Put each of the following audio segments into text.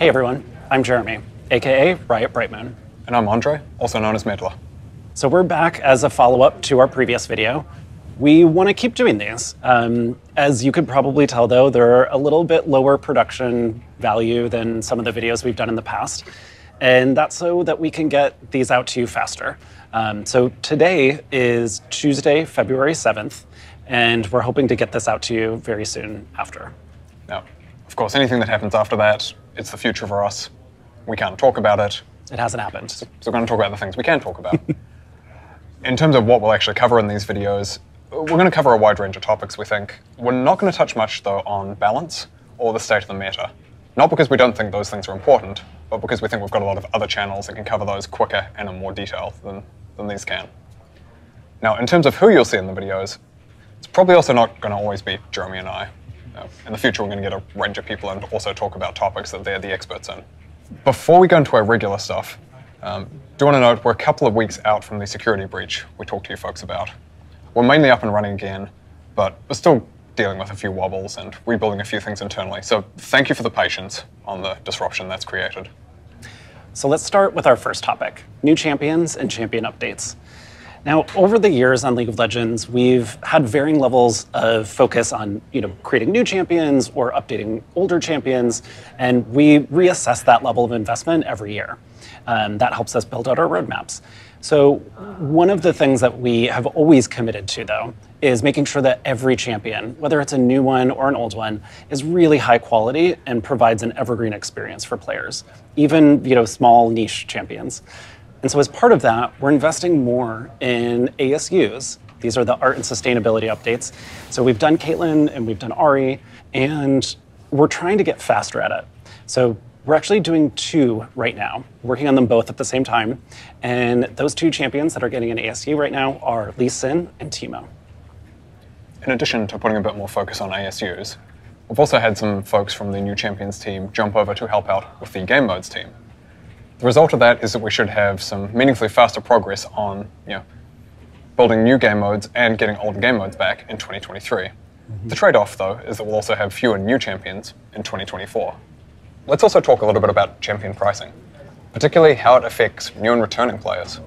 Hey everyone, I'm Jeremy, aka Riot Brightmoon. And I'm Andre, also known as Meddler. So we're back as a follow up to our previous video. We want to keep doing these. Um, as you could probably tell, though, they're a little bit lower production value than some of the videos we've done in the past. And that's so that we can get these out to you faster. Um, so today is Tuesday, February 7th, and we're hoping to get this out to you very soon after. Now, of course, anything that happens after that, it's the future for us. We can't talk about it. It hasn't happened. So we're going to talk about the things we can talk about. in terms of what we'll actually cover in these videos, we're going to cover a wide range of topics, we think. We're not going to touch much, though, on balance or the state of the meta. Not because we don't think those things are important, but because we think we've got a lot of other channels that can cover those quicker and in more detail than, than these can. Now, in terms of who you'll see in the videos, it's probably also not going to always be Jeremy and I. In the future, we're going to get a range of people and also talk about topics that they're the experts in. Before we go into our regular stuff, um, do want to note we're a couple of weeks out from the security breach we talked to you folks about. We're mainly up and running again, but we're still dealing with a few wobbles and rebuilding a few things internally. So thank you for the patience on the disruption that's created. So let's start with our first topic, new champions and champion updates. Now, over the years on League of Legends, we've had varying levels of focus on, you know, creating new champions or updating older champions, and we reassess that level of investment every year. Um, that helps us build out our roadmaps. So, one of the things that we have always committed to, though, is making sure that every champion, whether it's a new one or an old one, is really high quality and provides an evergreen experience for players, even you know small niche champions. And so, as part of that, we're investing more in ASUs. These are the art and sustainability updates. So, we've done Caitlyn and we've done Ahri, and we're trying to get faster at it. So, we're actually doing two right now, working on them both at the same time. And those two champions that are getting an ASU right now are Lee Sin and Teemo. In addition to putting a bit more focus on ASUs, we've also had some folks from the new champions team jump over to help out with the game modes team. The result of that is that we should have some meaningfully faster progress on you know, building new game modes and getting old game modes back in 2023. Mm-hmm. The trade off, though, is that we'll also have fewer new champions in 2024. Let's also talk a little bit about champion pricing, particularly how it affects new and returning players.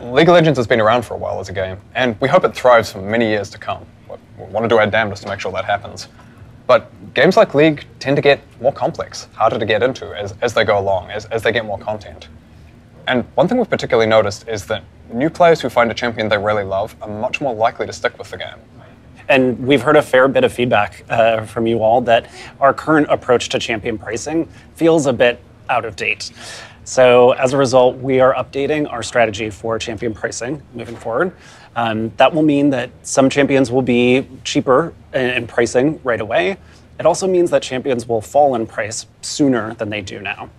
League of Legends has been around for a while as a game, and we hope it thrives for many years to come. We want to do our damnedest to make sure that happens. But games like League tend to get more complex, harder to get into as, as they go along, as, as they get more content. And one thing we've particularly noticed is that new players who find a champion they really love are much more likely to stick with the game. And we've heard a fair bit of feedback uh, from you all that our current approach to champion pricing feels a bit out of date. So as a result, we are updating our strategy for champion pricing moving forward. Um, that will mean that some champions will be cheaper in, in pricing right away. It also means that champions will fall in price sooner than they do now.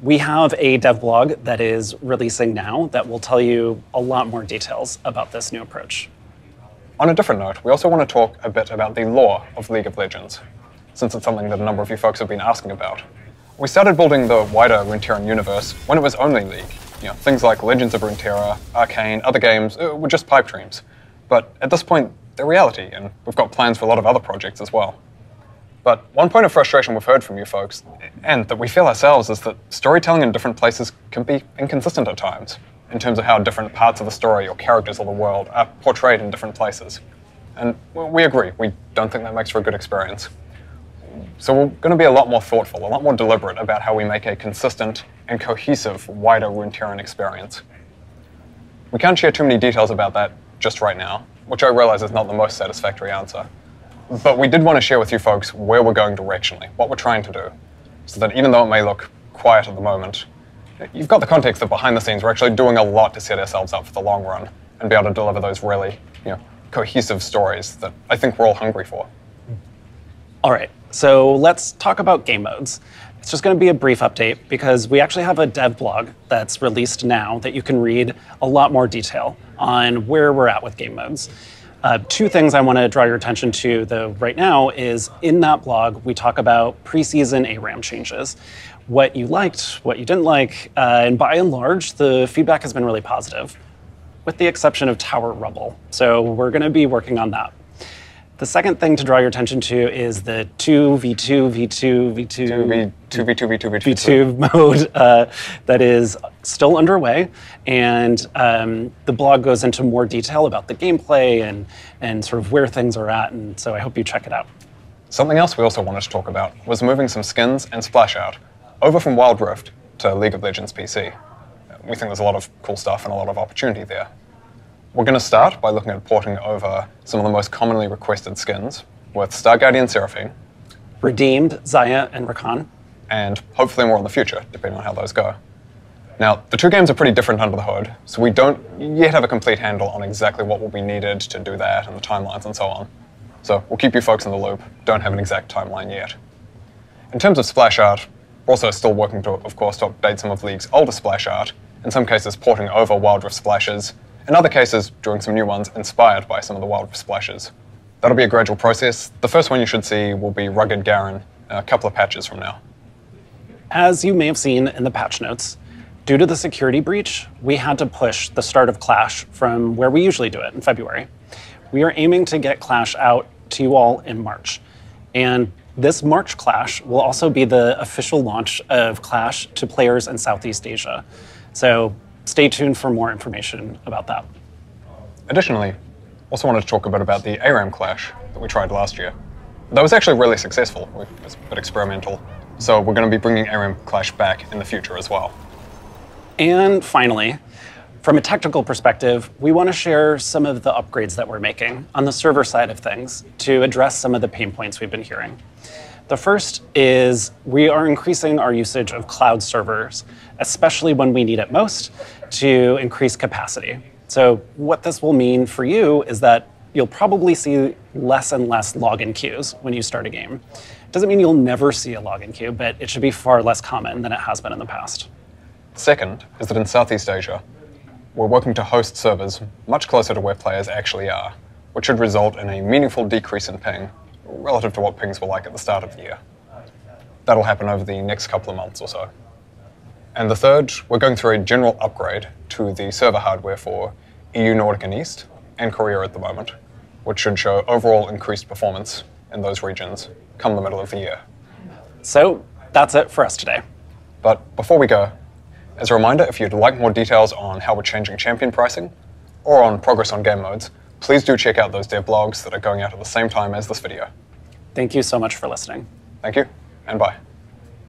We have a dev blog that is releasing now that will tell you a lot more details about this new approach. On a different note, we also want to talk a bit about the lore of League of Legends, since it's something that a number of you folks have been asking about. We started building the wider Runeterra universe when it was only League. You know, things like Legends of Runeterra, Arcane, other games uh, were just pipe dreams. But at this point, they're reality, and we've got plans for a lot of other projects as well. But one point of frustration we've heard from you folks, and that we feel ourselves, is that storytelling in different places can be inconsistent at times in terms of how different parts of the story or characters or the world are portrayed in different places. And we agree, we don't think that makes for a good experience. So we're going to be a lot more thoughtful, a lot more deliberate about how we make a consistent and cohesive wider Runeterran experience. We can't share too many details about that just right now, which I realize is not the most satisfactory answer. But we did want to share with you folks where we're going directionally, what we're trying to do, so that even though it may look quiet at the moment, you've got the context that behind the scenes we're actually doing a lot to set ourselves up for the long run and be able to deliver those really you know, cohesive stories that I think we're all hungry for. All right, so let's talk about game modes. It's just going to be a brief update because we actually have a dev blog that's released now that you can read a lot more detail on where we're at with game modes. Uh, two things I want to draw your attention to, though, right now is in that blog, we talk about preseason ARAM changes what you liked, what you didn't like, uh, and by and large, the feedback has been really positive, with the exception of Tower Rubble. So we're going to be working on that. The second thing to draw your attention to is the 2v2, v2, v2, 2v, 2v2, v2, v2. v2 mode uh, that is still underway. And um, the blog goes into more detail about the gameplay and, and sort of where things are at. And so I hope you check it out. Something else we also wanted to talk about was moving some skins and splash art over from Wild Rift to League of Legends PC. We think there's a lot of cool stuff and a lot of opportunity there. We're going to start by looking at porting over some of the most commonly requested skins with Star Guardian Seraphine. Redeemed, Xayah, and Rakan. And hopefully more in the future, depending on how those go. Now, the two games are pretty different under the hood, so we don't yet have a complete handle on exactly what will be needed to do that and the timelines and so on. So we'll keep you folks in the loop, don't have an exact timeline yet. In terms of splash art, we're also still working to, of course, to update some of League's older splash art, in some cases porting over Wild Rift splashes, in other cases, doing some new ones inspired by some of the wild splashes. That'll be a gradual process. The first one you should see will be Rugged Garen a couple of patches from now. As you may have seen in the patch notes, due to the security breach, we had to push the start of Clash from where we usually do it in February. We are aiming to get Clash out to you all in March. And this March Clash will also be the official launch of Clash to players in Southeast Asia. So stay tuned for more information about that. Additionally, also wanted to talk a bit about the ARAM Clash that we tried last year. That was actually really successful. It was a bit experimental. So we're going to be bringing ARAM Clash back in the future as well. And finally, from a technical perspective, we want to share some of the upgrades that we're making on the server side of things to address some of the pain points we've been hearing. The first is we are increasing our usage of cloud servers, especially when we need it most, to increase capacity. So, what this will mean for you is that you'll probably see less and less login queues when you start a game. It doesn't mean you'll never see a login queue, but it should be far less common than it has been in the past. Second is that in Southeast Asia, we're working to host servers much closer to where players actually are, which should result in a meaningful decrease in ping relative to what pings were like at the start of the year. That'll happen over the next couple of months or so. And the third, we're going through a general upgrade to the server hardware for EU Nordic and East and Korea at the moment, which should show overall increased performance in those regions come the middle of the year. So that's it for us today. But before we go, as a reminder, if you'd like more details on how we're changing champion pricing or on progress on game modes, please do check out those dev blogs that are going out at the same time as this video. Thank you so much for listening. Thank you, and bye.